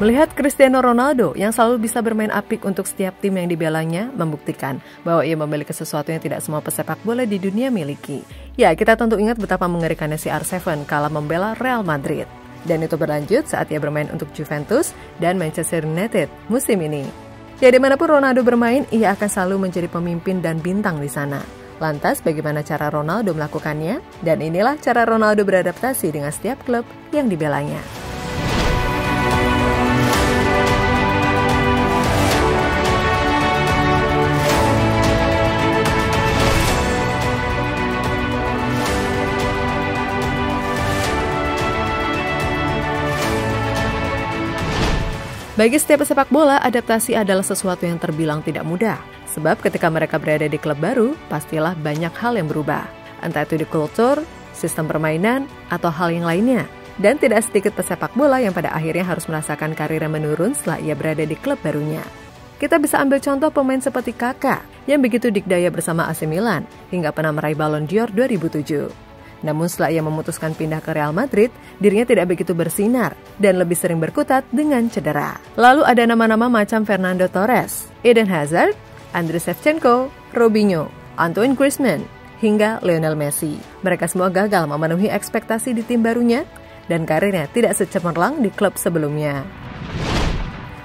Melihat Cristiano Ronaldo yang selalu bisa bermain apik untuk setiap tim yang dibelanya, membuktikan bahwa ia memiliki sesuatu yang tidak semua pesepak bola di dunia miliki. Ya, kita tentu ingat betapa mengerikannya si R7 kala membela Real Madrid. Dan itu berlanjut saat ia bermain untuk Juventus dan Manchester United musim ini. Ya, di mana pun Ronaldo bermain, ia akan selalu menjadi pemimpin dan bintang di sana. Lantas, bagaimana cara Ronaldo melakukannya? Dan inilah cara Ronaldo beradaptasi dengan setiap klub yang dibelanya. Bagi setiap pesepak bola, adaptasi adalah sesuatu yang terbilang tidak mudah. Sebab ketika mereka berada di klub baru, pastilah banyak hal yang berubah. Entah itu di kultur, sistem permainan, atau hal yang lainnya. Dan tidak sedikit pesepak bola yang pada akhirnya harus merasakan karirnya menurun setelah ia berada di klub barunya. Kita bisa ambil contoh pemain seperti Kakak yang begitu dikdaya bersama AC Milan hingga pernah meraih Ballon d'Or 2007. Namun setelah ia memutuskan pindah ke Real Madrid, dirinya tidak begitu bersinar dan lebih sering berkutat dengan cedera. Lalu ada nama-nama macam Fernando Torres, Eden Hazard, Andriy Shevchenko, Robinho, Antoine Griezmann, hingga Lionel Messi. Mereka semua gagal memenuhi ekspektasi di tim barunya dan karirnya tidak secemerlang di klub sebelumnya.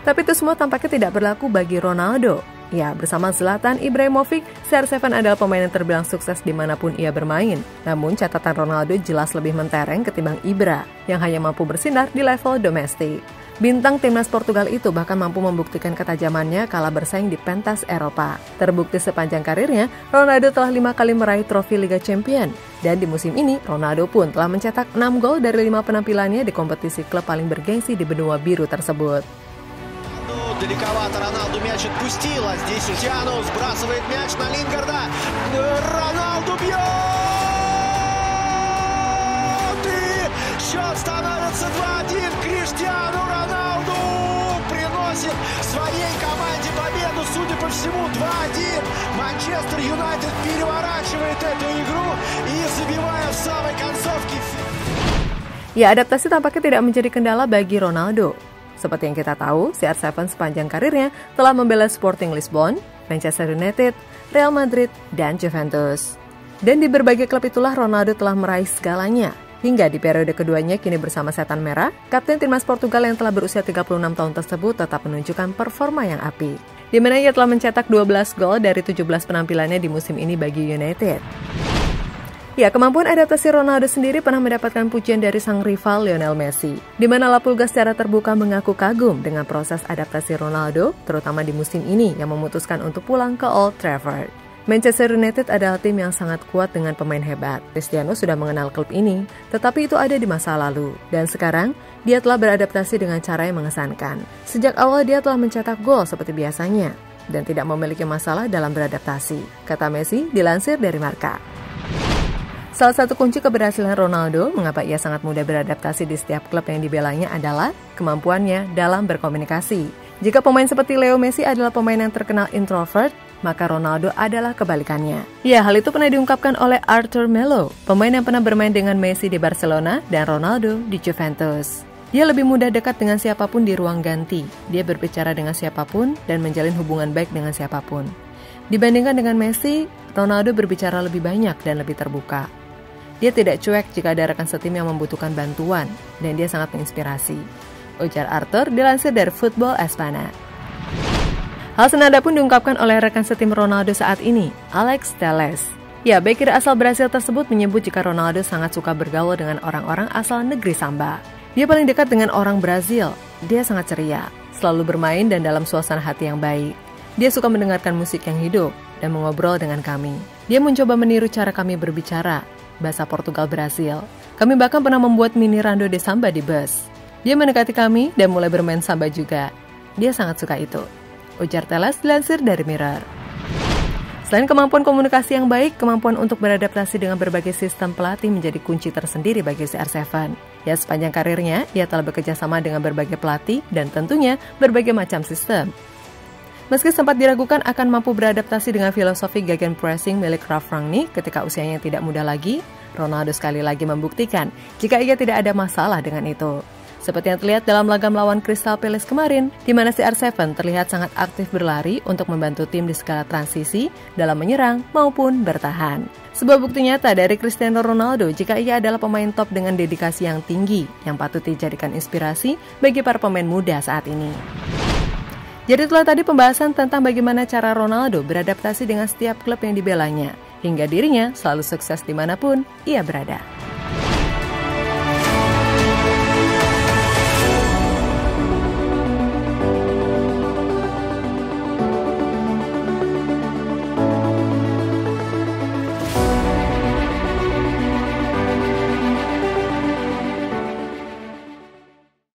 Tapi itu semua tampaknya tidak berlaku bagi Ronaldo Ya, bersama Zlatan Ibrahimovic, CR7 adalah pemain yang terbilang sukses di mana pun ia bermain. Namun catatan Ronaldo jelas lebih mentereng ketimbang Ibra, yang hanya mampu bersinar di level domestik. Bintang timnas Portugal itu bahkan mampu membuktikan ketajamannya kala bersaing di pentas Eropa. Terbukti sepanjang karirnya, Ronaldo telah lima kali meraih trofi Liga Champion. Dan di musim ini, Ronaldo pun telah mencetak 6 gol dari lima penampilannya di kompetisi klub paling bergengsi di benua biru tersebut. Далековато Роналду мяч отпустил, а здесь Криштиану сбрасывает мяч на Лингарда. Роналду бьет! И счет становится 2-1. Криштиану Роналду приносит своей команде победу, судя по всему, 2-1. Манчестер Юнайтед переворачивает эту игру и забивая в самой концовке. Ya, adaptasi tampaknya tidak menjadi kendala bagi Ronaldo. Seperti yang kita tahu, CR7 sepanjang karirnya telah membela Sporting Lisbon, Manchester United, Real Madrid, dan Juventus. Dan di berbagai klub itulah Ronaldo telah meraih segalanya. Hingga di periode keduanya kini bersama Setan Merah, Kapten Timnas Portugal yang telah berusia 36 tahun tersebut tetap menunjukkan performa yang api. Di mana ia telah mencetak 12 gol dari 17 penampilannya di musim ini bagi United. Ya, kemampuan adaptasi Ronaldo sendiri pernah mendapatkan pujian dari sang rival Lionel Messi, di mana La Pulga secara terbuka mengaku kagum dengan proses adaptasi Ronaldo, terutama di musim ini yang memutuskan untuk pulang ke Old Trafford. Manchester United adalah tim yang sangat kuat dengan pemain hebat. Cristiano sudah mengenal klub ini, tetapi itu ada di masa lalu. Dan sekarang, dia telah beradaptasi dengan cara yang mengesankan. Sejak awal dia telah mencetak gol seperti biasanya, dan tidak memiliki masalah dalam beradaptasi, kata Messi dilansir dari Marka. Salah satu kunci keberhasilan Ronaldo, mengapa ia sangat mudah beradaptasi di setiap klub yang dibelanya adalah kemampuannya dalam berkomunikasi. Jika pemain seperti Leo Messi adalah pemain yang terkenal introvert, maka Ronaldo adalah kebalikannya. Ya, hal itu pernah diungkapkan oleh Arthur Melo, pemain yang pernah bermain dengan Messi di Barcelona dan Ronaldo di Juventus. Dia lebih mudah dekat dengan siapa pun di ruang ganti. Dia berbicara dengan siapa pun dan menjalin hubungan baik dengan siapa pun. Dibandingkan dengan Messi, Ronaldo berbicara lebih banyak dan lebih terbuka. Dia tidak cuek jika ada rekan setim yang membutuhkan bantuan, dan dia sangat menginspirasi. Ujar Arthur dilansir dari Football Espana. Hal senada pun diungkapkan oleh rekan setim Ronaldo saat ini, Alex Telles. Ya, backir asal Brasil tersebut menyebut jika Ronaldo sangat suka bergaul dengan orang-orang asal negeri Samba. Dia paling dekat dengan orang Brazil. Dia sangat ceria, selalu bermain dan dalam suasana hati yang baik. Dia suka mendengarkan musik yang hidup dan mengobrol dengan kami. Dia mencoba meniru cara kami berbicara bahasa Portugal Brasil. Kami bahkan pernah membuat mini rando de samba di bus. Dia mendekati kami dan mulai bermain samba juga. Dia sangat suka itu. Ujar Telas dilansir dari Mirror. Selain kemampuan komunikasi yang baik, kemampuan untuk beradaptasi dengan berbagai sistem pelatih menjadi kunci tersendiri bagi CR7. Ya, sepanjang karirnya, ia telah bekerja sama dengan berbagai pelatih dan tentunya berbagai macam sistem. Meski sempat diragukan akan mampu beradaptasi dengan filosofi gegen pressing milik Ralf Rangnick ketika usianya tidak muda lagi, Ronaldo sekali lagi membuktikan jika ia tidak ada masalah dengan itu. Seperti yang terlihat dalam laga melawan Crystal Palace kemarin, di mana CR7 terlihat sangat aktif berlari untuk membantu tim di skala transisi dalam menyerang maupun bertahan. Sebuah bukti nyata dari Cristiano Ronaldo jika ia adalah pemain top dengan dedikasi yang tinggi yang patut dijadikan inspirasi bagi para pemain muda saat ini. Jadi telah tadi pembahasan tentang bagaimana cara Ronaldo beradaptasi dengan setiap klub yang dibelanya, hingga dirinya selalu sukses di mana pun ia berada.